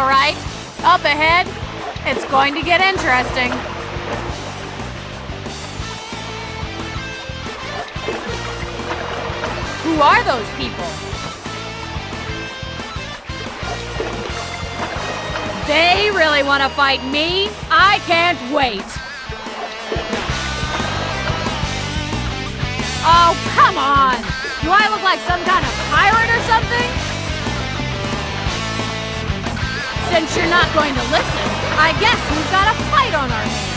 All right, up ahead, it's going to get interesting. Who are those people? They really want to fight me? I can't wait. Oh, come on! Do I look like some kind of pirate or something? Since you're not going to listen, I guess we've got a fight on our hands.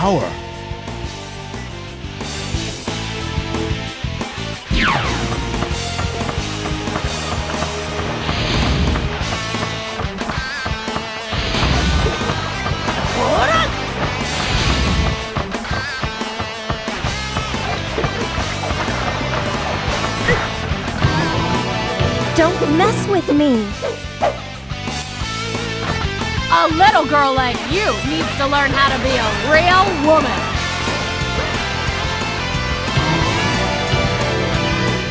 Power! Don't mess with me. Little girl like you needs to learn how to be a real woman.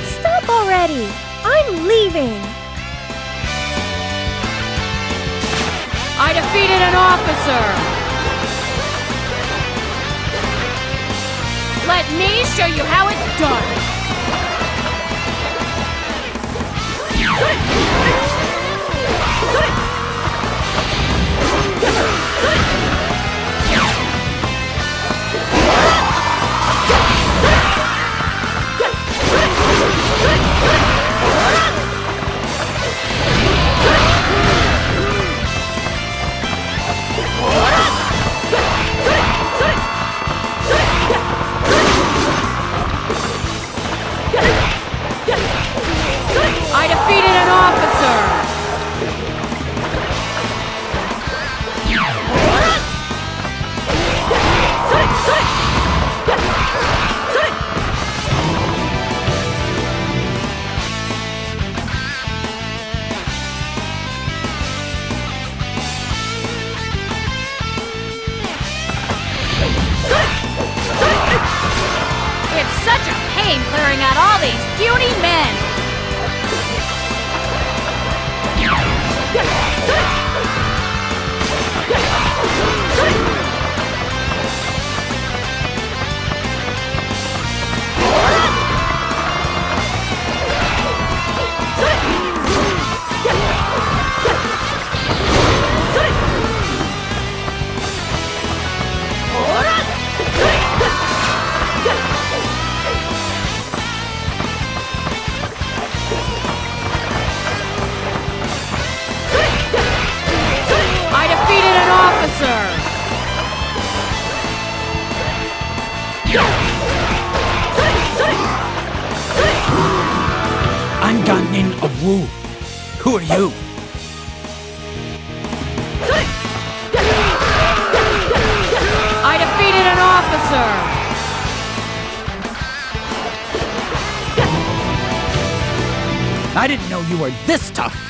Stop already. I'm leaving. I defeated an officer. Let me show you how it's done. It's such a pain clearing out all these puny men. I'm Gan Ning of Wu. Who are you? I defeated an officer! I didn't know you were this tough.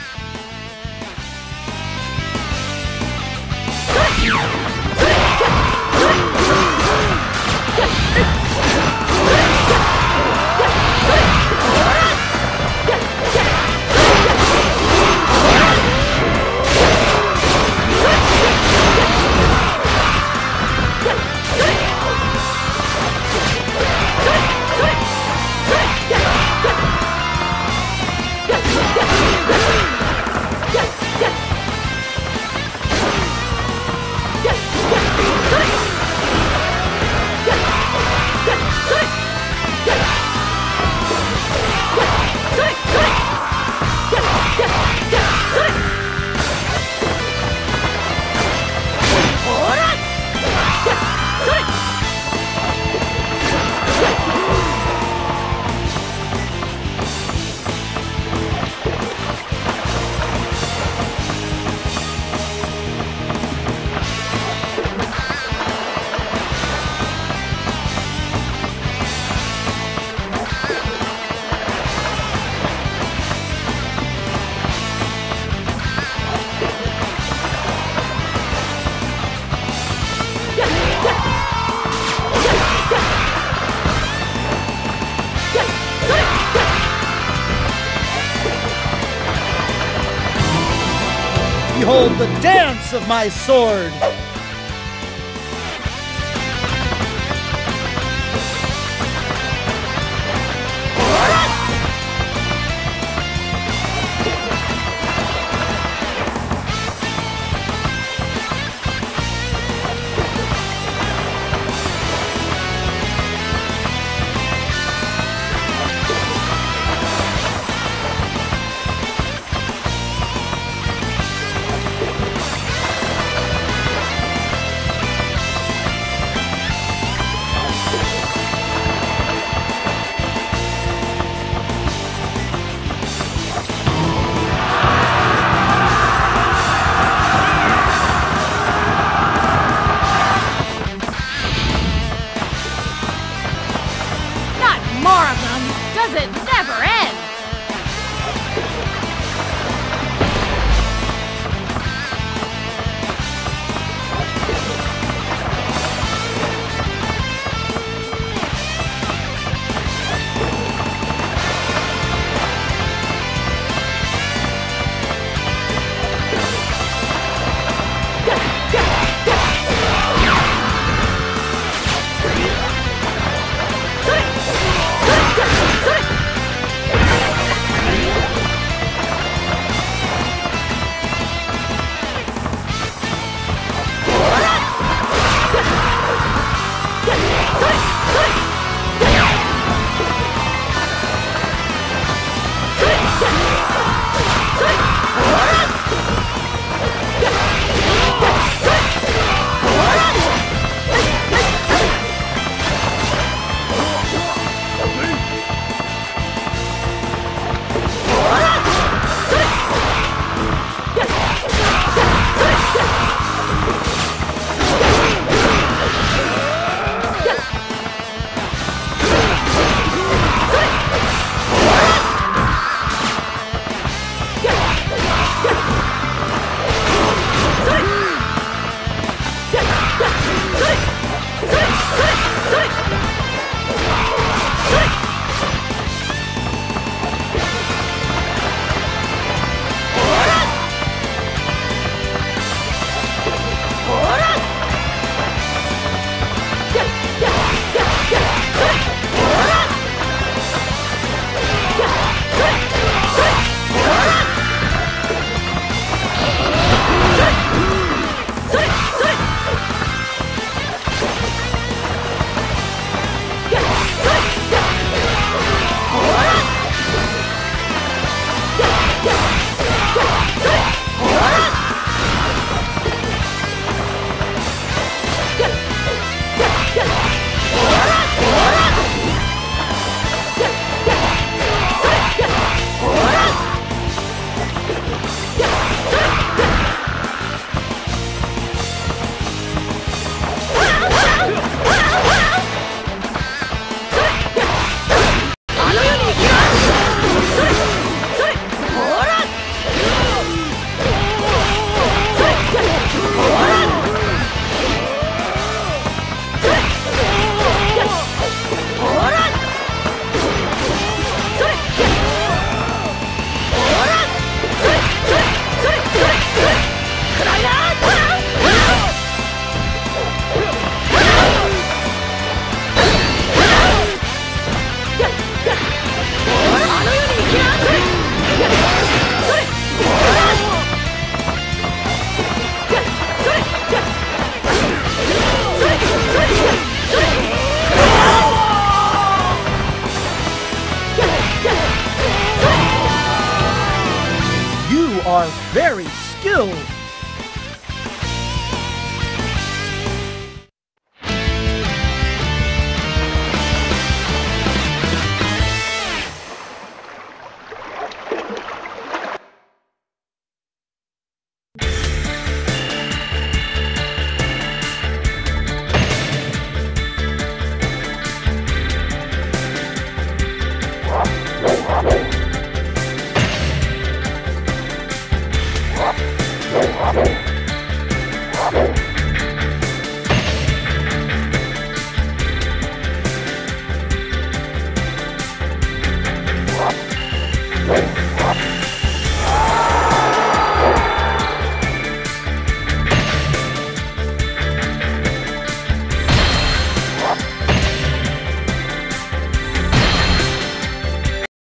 Behold the dance of my sword!